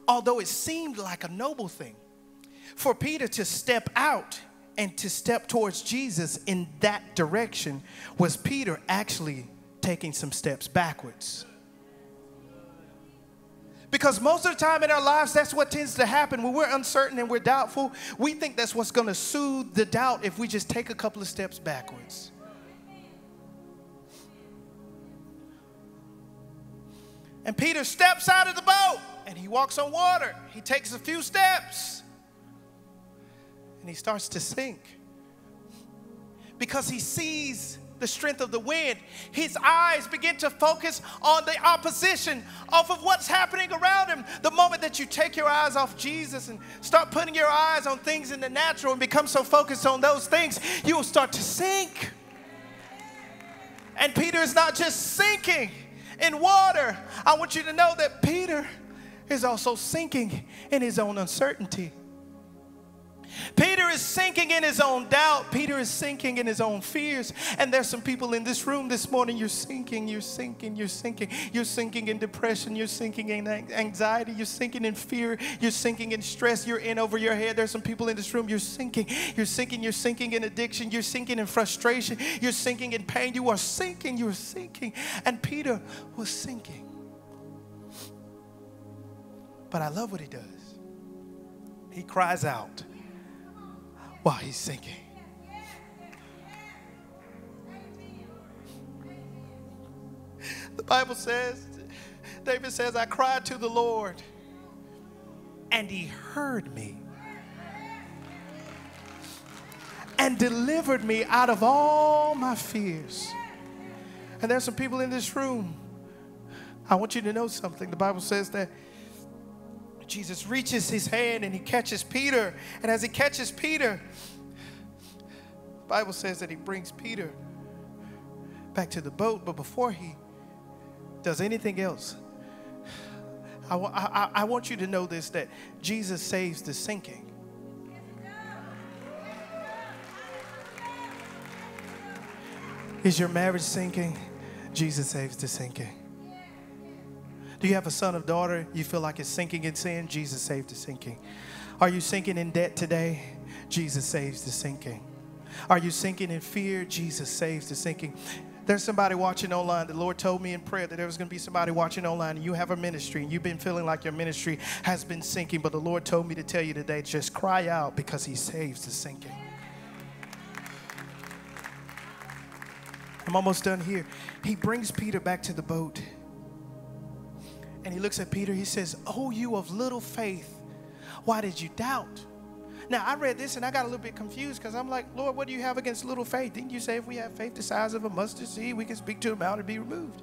although it seemed like a noble thing for Peter to step out and to step towards Jesus in that direction, was Peter actually taking some steps backwards. Because most of the time in our lives, that's what tends to happen. When we're uncertain and we're doubtful, we think that's what's going to soothe the doubt if we just take a couple of steps backwards. And Peter steps out of the boat and he walks on water. He takes a few steps and he starts to sink because he sees the strength of the wind. His eyes begin to focus on the opposition off of what's happening around him. The moment that you take your eyes off Jesus and start putting your eyes on things in the natural and become so focused on those things, you will start to sink. And Peter is not just sinking in water, I want you to know that Peter is also sinking in his own uncertainty. Peter is sinking in his own doubt. Peter is sinking in his own fears. And there's some people in this room this morning, you're sinking, you're sinking, you're sinking. You're sinking in depression, you're sinking in anxiety, you're sinking in fear, you're sinking in stress, you're in over your head. There's some people in this room, you're sinking, you're sinking, you're sinking in addiction, you're sinking in frustration, you're sinking in pain. You are sinking, you're sinking. And Peter was sinking. But I love what he does. He cries out while he's sinking. The Bible says, David says, I cried to the Lord and he heard me and delivered me out of all my fears. And there's some people in this room. I want you to know something. The Bible says that Jesus reaches his hand and he catches Peter. And as he catches Peter, the Bible says that he brings Peter back to the boat. But before he does anything else, I, I, I want you to know this that Jesus saves the sinking. Is your marriage sinking? Jesus saves the sinking. Do you have a son or daughter you feel like is sinking in sin? Jesus saves the sinking. Are you sinking in debt today? Jesus saves the sinking. Are you sinking in fear? Jesus saves the sinking. There's somebody watching online. The Lord told me in prayer that there was going to be somebody watching online, and you have a ministry, and you've been feeling like your ministry has been sinking. But the Lord told me to tell you today just cry out because He saves the sinking. I'm almost done here. He brings Peter back to the boat. And he looks at Peter. He says, Oh, you of little faith, why did you doubt? Now, I read this and I got a little bit confused because I'm like, Lord, what do you have against little faith? Didn't you say if we have faith the size of a mustard seed, we can speak to a mountain and be removed?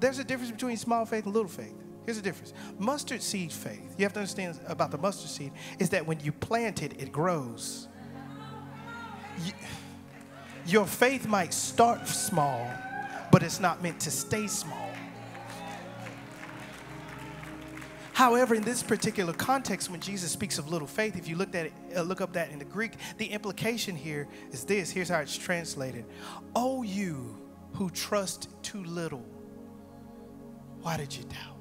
There's a difference between small faith and little faith. Here's the difference mustard seed faith, you have to understand about the mustard seed, is that when you plant it, it grows. You, your faith might start small, but it's not meant to stay small. However, in this particular context, when Jesus speaks of little faith, if you look at it, uh, look up that in the Greek, the implication here is this. Here's how it's translated: "Oh, you who trust too little, why did you doubt?"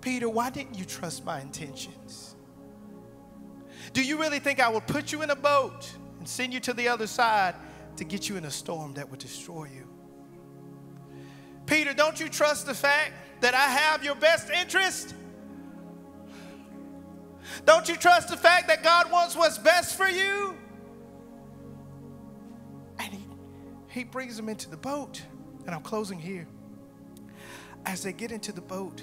Peter, why didn't you trust my intentions? Do you really think I would put you in a boat and send you to the other side to get you in a storm that would destroy you. Peter, don't you trust the fact that I have your best interest? Don't you trust the fact that God wants what's best for you? And he, he brings them into the boat. And I'm closing here. As they get into the boat,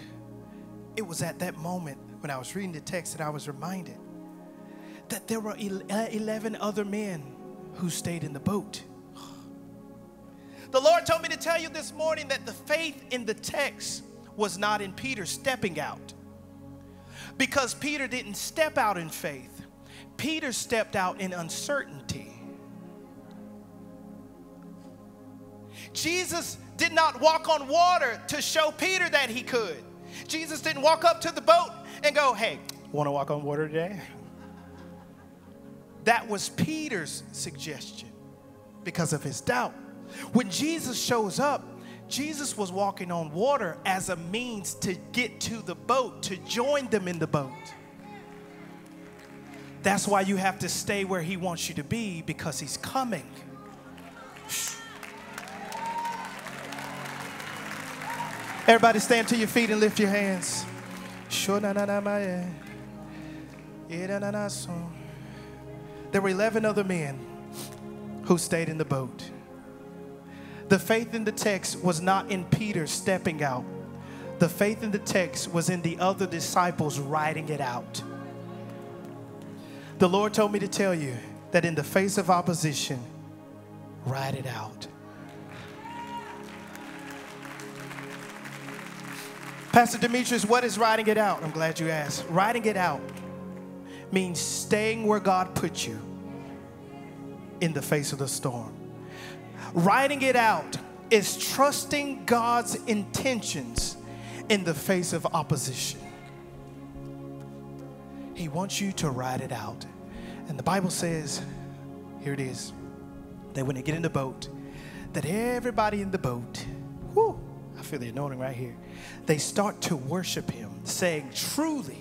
it was at that moment when I was reading the text that I was reminded that there were uh, 11 other men who stayed in the boat. The Lord told me to tell you this morning that the faith in the text was not in Peter stepping out. Because Peter didn't step out in faith, Peter stepped out in uncertainty. Jesus did not walk on water to show Peter that he could. Jesus didn't walk up to the boat and go, Hey, want to walk on water today? That was Peter's suggestion because of his doubt. When Jesus shows up, Jesus was walking on water as a means to get to the boat, to join them in the boat. That's why you have to stay where he wants you to be because he's coming. Everybody stand to your feet and lift your hands. There were 11 other men who stayed in the boat. The faith in the text was not in Peter stepping out. The faith in the text was in the other disciples riding it out. The Lord told me to tell you that in the face of opposition, ride it out. Pastor Demetrius, what is riding it out? I'm glad you asked. Riding it out means staying where God put you in the face of the storm. Riding it out is trusting God's intentions in the face of opposition. He wants you to ride it out. And the Bible says, here it is, that when they get in the boat, that everybody in the boat, whoo, I feel the anointing right here, they start to worship him, saying, Truly,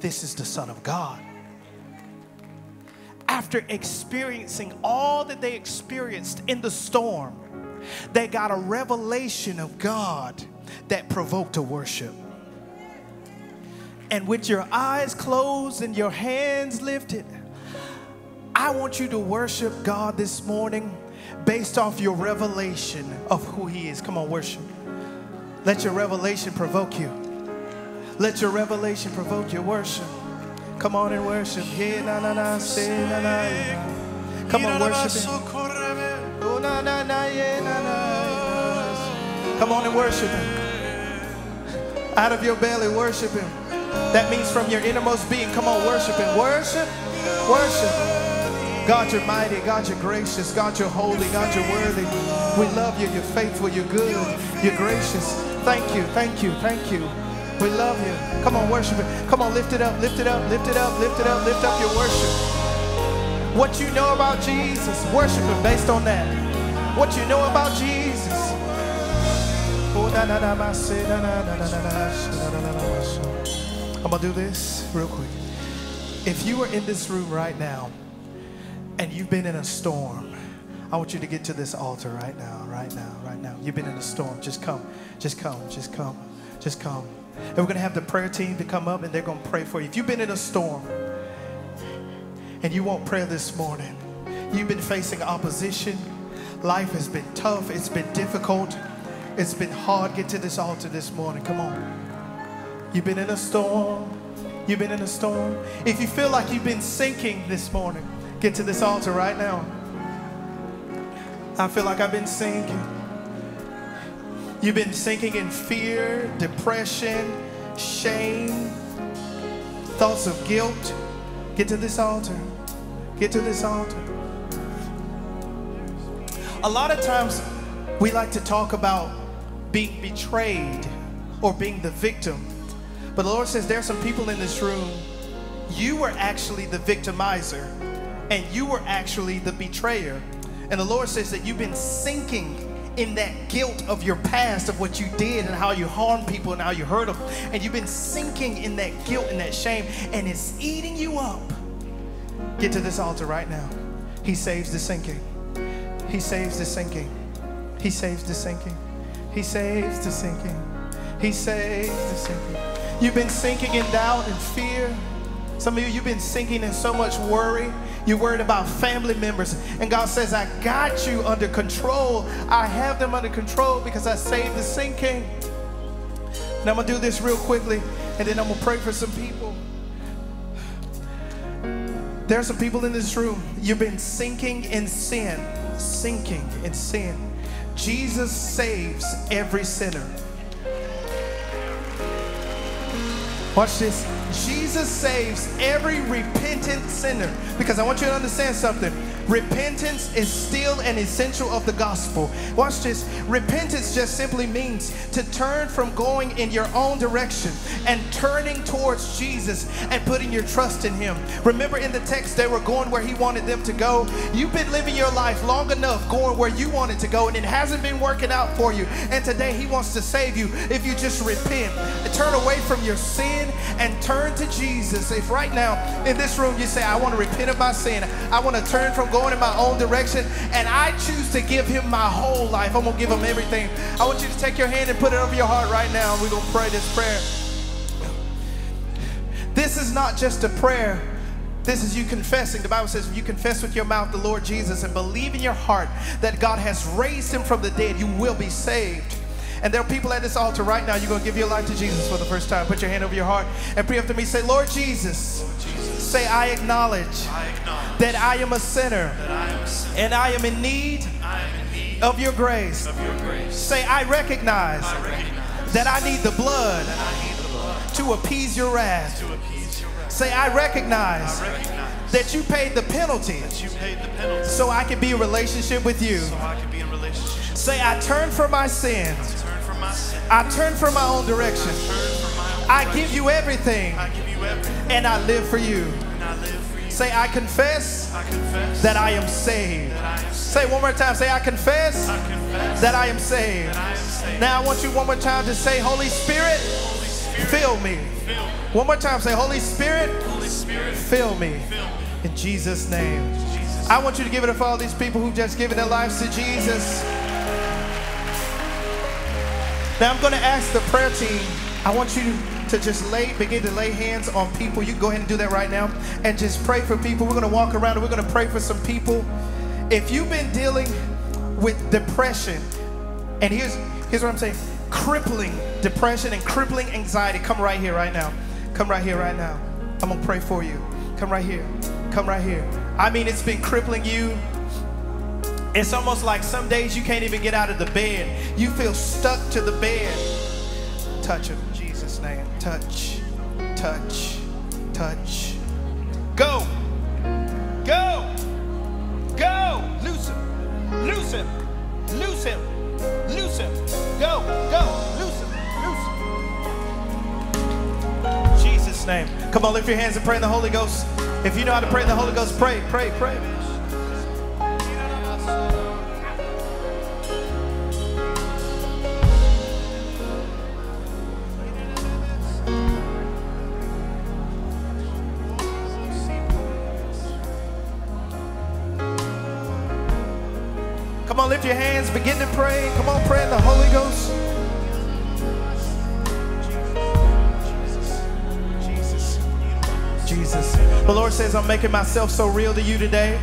this is the Son of God after experiencing all that they experienced in the storm, they got a revelation of God that provoked a worship. And with your eyes closed and your hands lifted, I want you to worship God this morning based off your revelation of who He is. Come on, worship. Let your revelation provoke you. Let your revelation provoke your worship. Come on and worship. Come on, worship Him. Come on and worship Him. Out of your belly, worship Him. That means from your innermost being. Come on, worship Him. Worship, worship. God, you're mighty. God, you're gracious. God, you're holy. God, you're worthy. We love you. You're faithful. You're good. You're gracious. Thank you. Thank you. Thank you. We love you. Come on, worship it. Come on, lift it up, lift it up, lift it up, lift it up, lift up your worship. What you know about Jesus, worship him based on that. What you know about Jesus. I'm gonna do this real quick. If you are in this room right now and you've been in a storm, I want you to get to this altar right now, right now, right now. You've been in a storm. Just come, just come, just come, just come. And we're going to have the prayer team to come up and they're going to pray for you. If you've been in a storm and you want prayer this morning, you've been facing opposition, life has been tough, it's been difficult, it's been hard. Get to this altar this morning. Come on. You've been in a storm. You've been in a storm. If you feel like you've been sinking this morning, get to this altar right now. I feel like I've been sinking. You've been sinking in fear, depression, shame, thoughts of guilt. Get to this altar. Get to this altar. A lot of times we like to talk about being betrayed or being the victim. But the Lord says there are some people in this room, you were actually the victimizer and you were actually the betrayer. And the Lord says that you've been sinking in that guilt of your past, of what you did and how you harmed people and how you hurt them. And you've been sinking in that guilt and that shame, and it's eating you up. Get to this altar right now. He saves the sinking. He saves the sinking. He saves the sinking. He saves the sinking. He saves the sinking. You've been sinking in doubt and fear. Some of you, you've been sinking in so much worry. You're worried about family members. And God says, I got you under control. I have them under control because I saved the sinking. And I'm going to do this real quickly, and then I'm going to pray for some people. There are some people in this room, you've been sinking in sin, sinking in sin. Jesus saves every sinner. Watch this. Jesus saves every repentant sinner. Because I want you to understand something. Repentance is still an essential of the gospel. Watch this. Repentance just simply means to turn from going in your own direction and turning towards Jesus and putting your trust in Him. Remember in the text, they were going where He wanted them to go. You've been living your life long enough going where you wanted to go, and it hasn't been working out for you. And today, He wants to save you if you just repent turn away from your sin and turn to Jesus. If right now in this room you say, I want to repent of my sin, I want to turn from going in my own direction, and I choose to give him my whole life. I'm going to give him everything. I want you to take your hand and put it over your heart right now, and we're going to pray this prayer. This is not just a prayer. This is you confessing. The Bible says, if you confess with your mouth the Lord Jesus and believe in your heart that God has raised him from the dead, you will be saved. And there are people at this altar right now, you're going to give your life to Jesus for the first time. Put your hand over your heart and pray after me. Say, Lord Jesus, Lord Jesus say, I acknowledge, I acknowledge that, I am a sinner, I am a sinner and I am in need, am in need of, your grace. of your grace. Say, I recognize, I recognize that, I need the blood, need the blood to, appease your wrath. to appease your wrath. Say, I recognize, recognize that you paid the penalty, you paid the penalty so I can be in relationship with you. So I can be in relationship Say, I turn from my sins. I turn from my own direction. I give you everything. And I live for you. Say, I confess, that I am saved. Say one more time. Say, I confess, that I am saved. Now I want you one more time to say, Holy Spirit, fill me. One more time. Say, Holy Spirit, fill me. In Jesus' name. I want you to give it up for all these people who've just given their lives to Jesus. Now I'm going to ask the prayer team, I want you to just lay, begin to lay hands on people. You go ahead and do that right now and just pray for people. We're going to walk around and we're going to pray for some people. If you've been dealing with depression, and here's, here's what I'm saying crippling depression and crippling anxiety, come right here, right now. Come right here, right now. I'm going to pray for you. Come right here. Come right here. I mean, it's been crippling you it's almost like some days you can't even get out of the bed. You feel stuck to the bed. Touch him name. Touch, touch, touch. Go, go, go. Loose him, loose him, loose him, loose him. Go, go, loose him, loose him. Jesus' name. Come on, lift your hands and pray in the Holy Ghost. If you know how to pray in the Holy Ghost, pray, pray, pray. Your hands, begin to pray. Come on, pray in the Holy Ghost. Jesus. Jesus. The Lord says, I'm making myself so real to you today.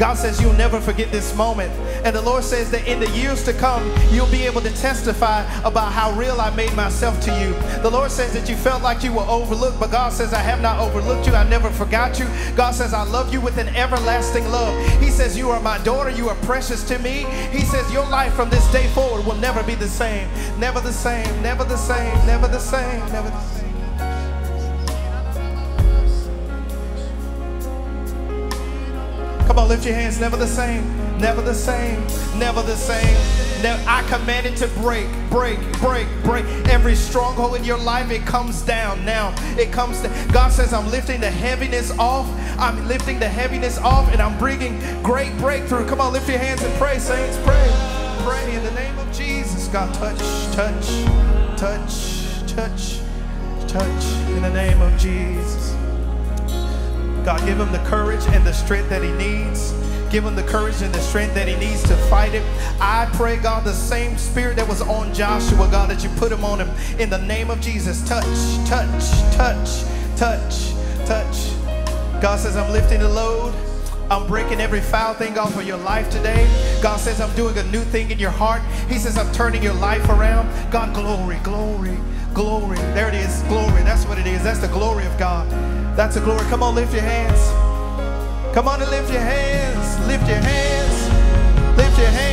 God says you'll never forget this moment. And the Lord says that in the years to come, you'll be able to testify about how real I made myself to you. The Lord says that you felt like you were overlooked, but God says, I have not overlooked you. I never forgot you. God says, I love you with an everlasting love. He says, You are my daughter. You are precious to me. He says, Your life from this day forward will never be the same. Never the same. Never the same. Never the same. Never the same. On, lift your hands. Never the same. Never the same. Never the same. Now I command it to break, break, break, break. Every stronghold in your life, it comes down now. It comes down. God says, I'm lifting the heaviness off. I'm lifting the heaviness off and I'm bringing great breakthrough. Come on, lift your hands and pray, saints. Pray. Pray in the name of Jesus. God, touch, touch, touch, touch, touch in the name of Jesus. God, give him the courage and the strength that he needs. Give him the courage and the strength that he needs to fight it. I pray, God, the same spirit that was on Joshua, God, that you put him on him in the name of Jesus. Touch, touch, touch, touch, touch. God says, I'm lifting the load. I'm breaking every foul thing off of your life today. God says, I'm doing a new thing in your heart. He says, I'm turning your life around. God, glory, glory, glory. There it is, glory. That's what it is. That's the glory of God. That's the glory. Come on, lift your hands. Come on and lift your hands. Lift your hands. Lift your hands.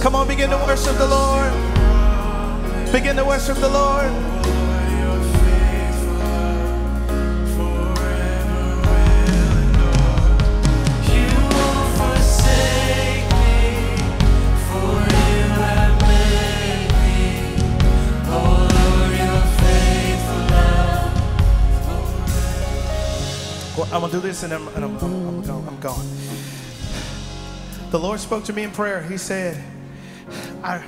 Come on, begin to worship the Lord. Begin to worship the Lord. Well, I'm gonna do this and I'm, and I'm, I'm, gone, I'm gone. The Lord spoke to me in prayer. He said, I,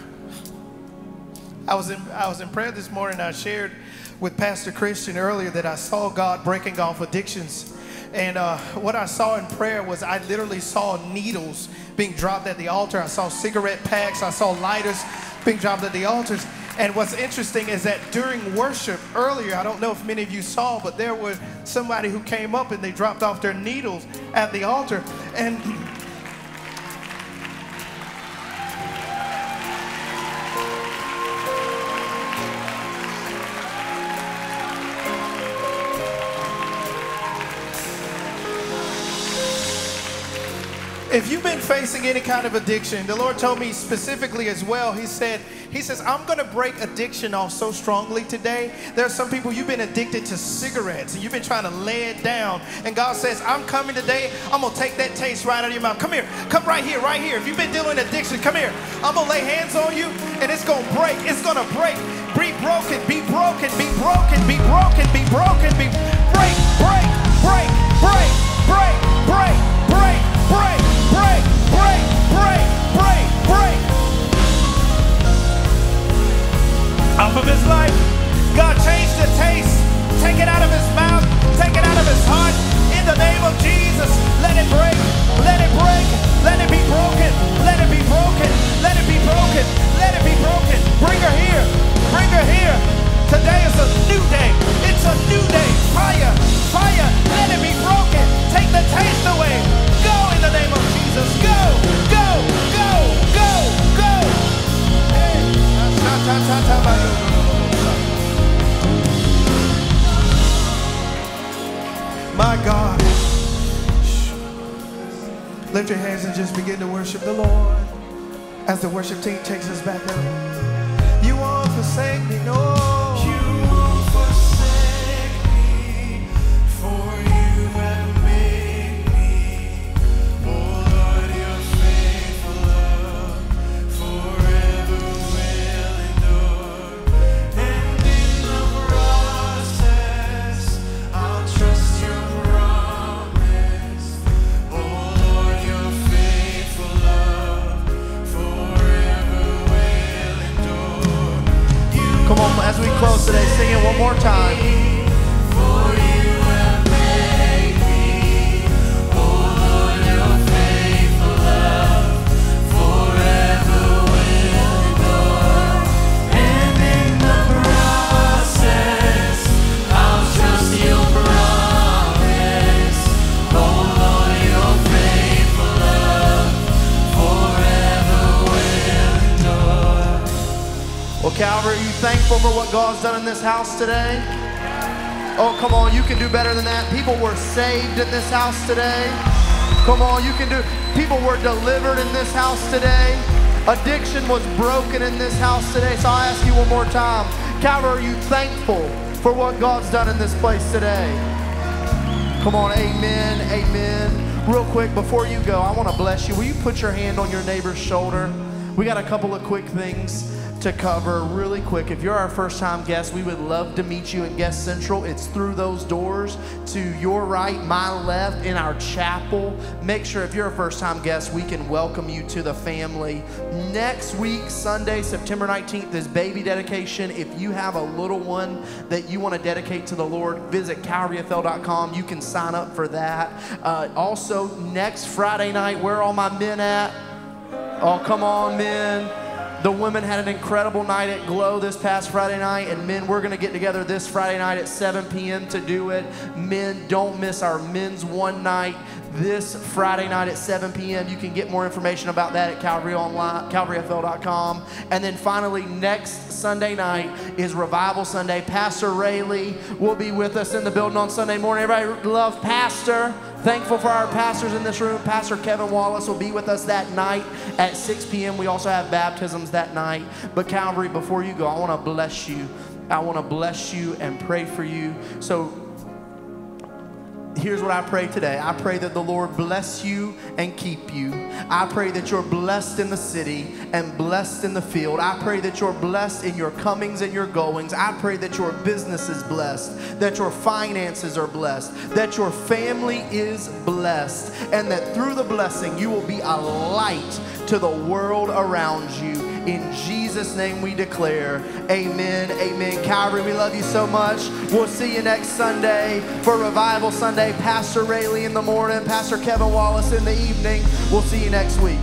I was in I was in prayer this morning. I shared with Pastor Christian earlier that I saw God breaking off addictions. And uh, what I saw in prayer was I literally saw needles being dropped at the altar. I saw cigarette packs. I saw lighters being dropped at the altars. And what's interesting is that during worship earlier, I don't know if many of you saw, but there was somebody who came up and they dropped off their needles at the altar. And if you've been facing any kind of addiction, the Lord told me specifically as well, He said, He says, I'm gonna break addiction off so strongly today. There are some people you've been addicted to cigarettes and you've been trying to lay it down. And God says, I'm coming today, I'm gonna take that taste right out of your mouth. Come here, come right here, right here. If you've been dealing with addiction, come here. I'm gonna lay hands on you and it's gonna break. It's gonna break. Be broken, be broken, be broken, be broken, be broken, be break, break, break, break, break, break, break, break, break, break, break. Off of his life, God changed the taste. Take it out of his mouth, take it out of his heart. In the name of Jesus, let it break, let it break, let it be broken, let it be broken, let it be broken, let it be broken. Bring her here, bring her here. Today is a new day. It's a new day. Fire, fire, let it be broken. Take the taste away. Go My God. Lift your hands and just begin to worship the Lord as the worship team takes us back up. You won't forsake me, no. Done in this house today? Oh, come on, you can do better than that. People were saved in this house today. Come on, you can do. People were delivered in this house today. Addiction was broken in this house today. So I ask you one more time, Calvary, are you thankful for what God's done in this place today? Come on, amen, amen. Real quick, before you go, I want to bless you. Will you put your hand on your neighbor's shoulder? We got a couple of quick things to cover really quick. If you're our first time guest, we would love to meet you in Guest Central. It's through those doors to your right, my left, in our chapel. Make sure if you're a first time guest, we can welcome you to the family. Next week, Sunday, September 19th, is baby dedication. If you have a little one that you want to dedicate to the Lord, visit calvaryfl.com. You can sign up for that. Uh, also, next Friday night, where are all my men at? Oh, come on, men. The women had an incredible night at Glow this past Friday night, and men, we're going to get together this Friday night at 7 p.m. to do it. Men, don't miss our men's one night this Friday night at 7 p.m. You can get more information about that at Calvary online, calvaryfl.com. And then finally, next Sunday night is Revival Sunday. Pastor Raley will be with us in the building on Sunday morning. Everybody love Pastor. Thankful for our pastors in this room. Pastor Kevin Wallace will be with us that night at 6 p.m. We also have baptisms that night. But Calvary, before you go, I want to bless you. I want to bless you and pray for you. So here's what I pray today. I pray that the Lord bless you and keep you. I pray that you're blessed in the city and blessed in the field. I pray that you're blessed in your comings and your goings. I pray that your business is blessed, that your finances are blessed, that your family is blessed, and that through the blessing you will be a light to the world around you. In Jesus' name we declare, amen, amen. Calvary, we love you so much. We'll see you next Sunday for Revival Sunday. Pastor Raley in the morning, Pastor Kevin Wallace in the evening. We'll see you next week.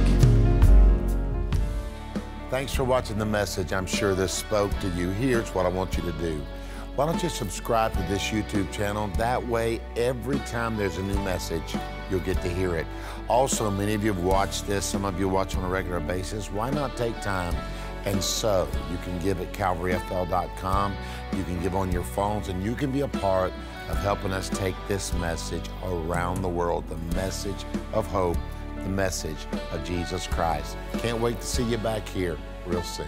Thanks for watching the message. I'm sure this spoke to you. Here's what I want you to do. Why don't you subscribe to this YouTube channel? That way, every time there's a new message, you'll get to hear it. Also, many of you have watched this, some of you watch on a regular basis. Why not take time and sow? You can give at calvaryfl.com, you can give on your phones, and you can be a part of helping us take this message around the world the message of hope, the message of Jesus Christ. Can't wait to see you back here real soon.